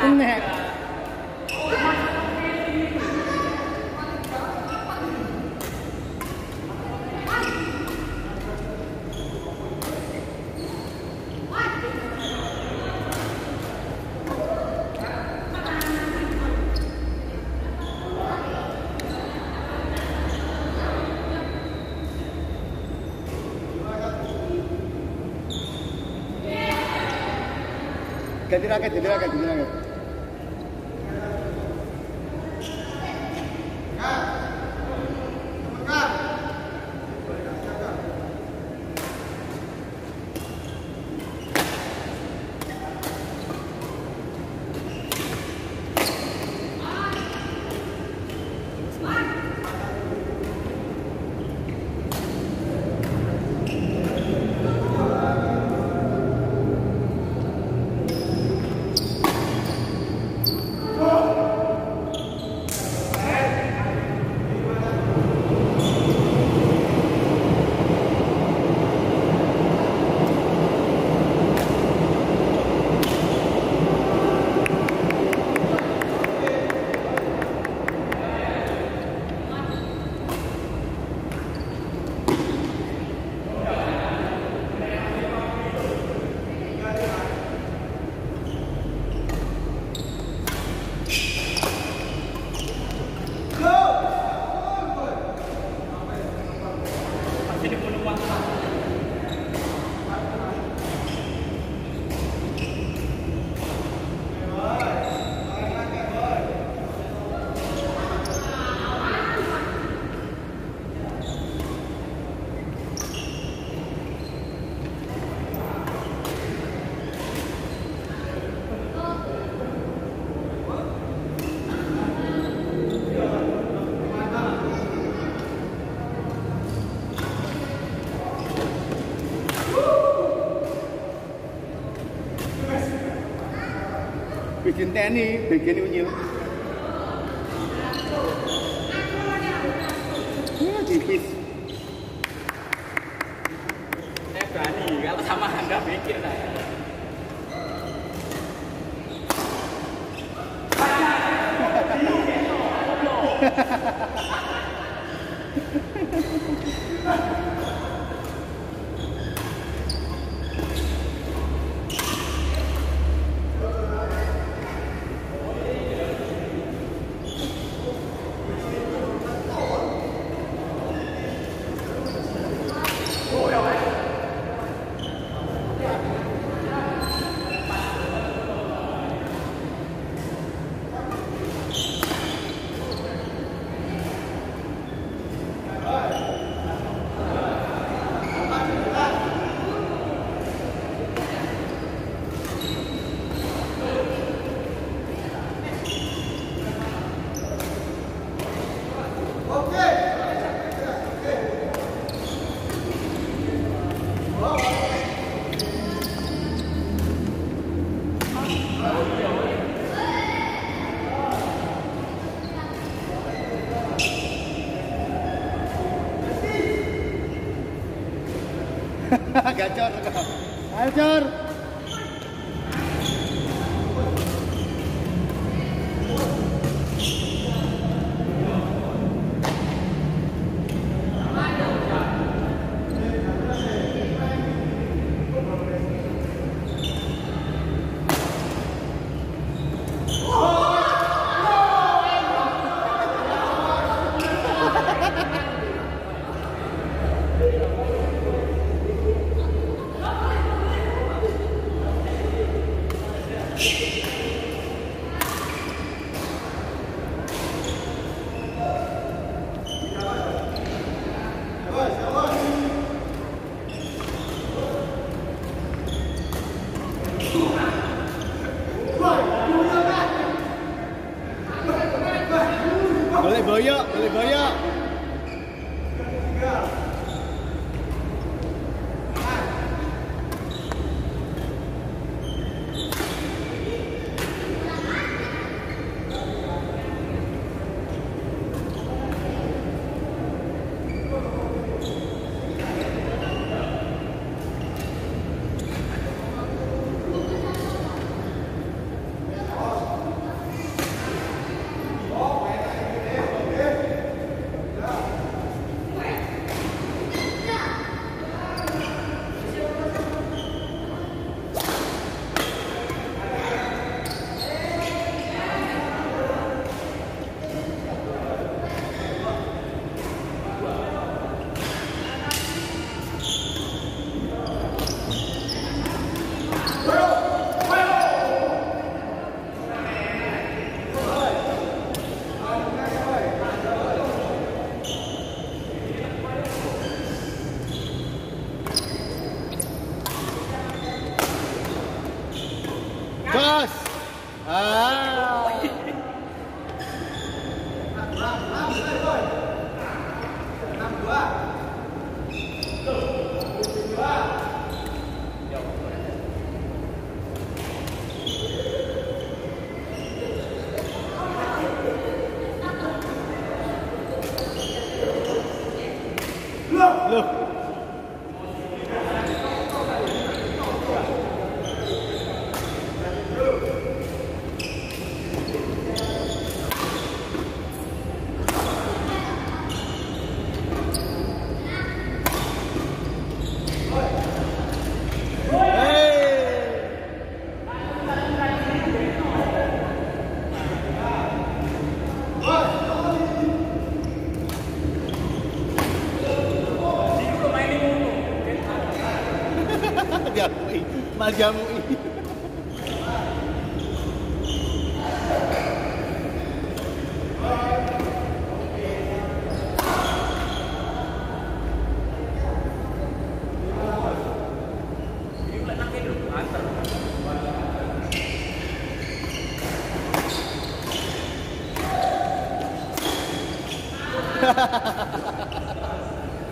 吧？嗯给点那个，给点那个，给点那个。Bikin teni, bikin unyil. Ya, tipis. Saya berani, kalau sama Anda pikir saya. चार चार Look. Jamui.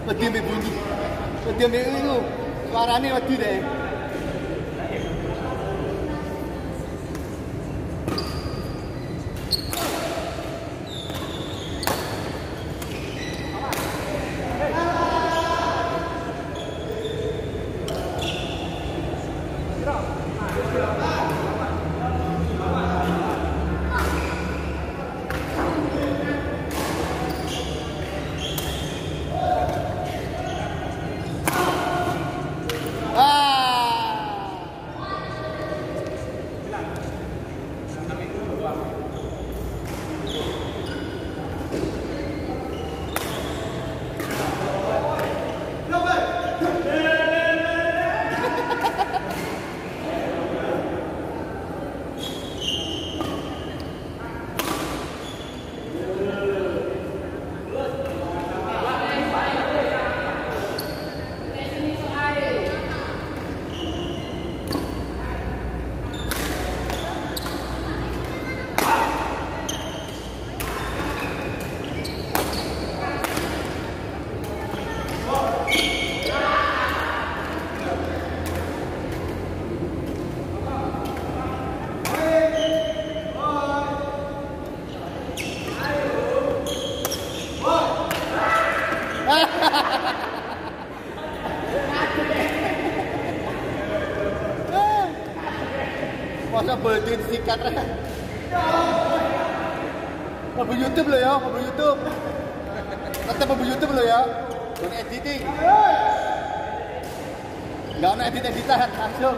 Wedi mbek bunyi. Wedi mbek itu. Suarane wedi deh. Ah. Disikat Apa YouTube lo ya, apa YouTube. Tetap apa YouTube lo ya. Jangan editing. Gak ada edit-editan, langsung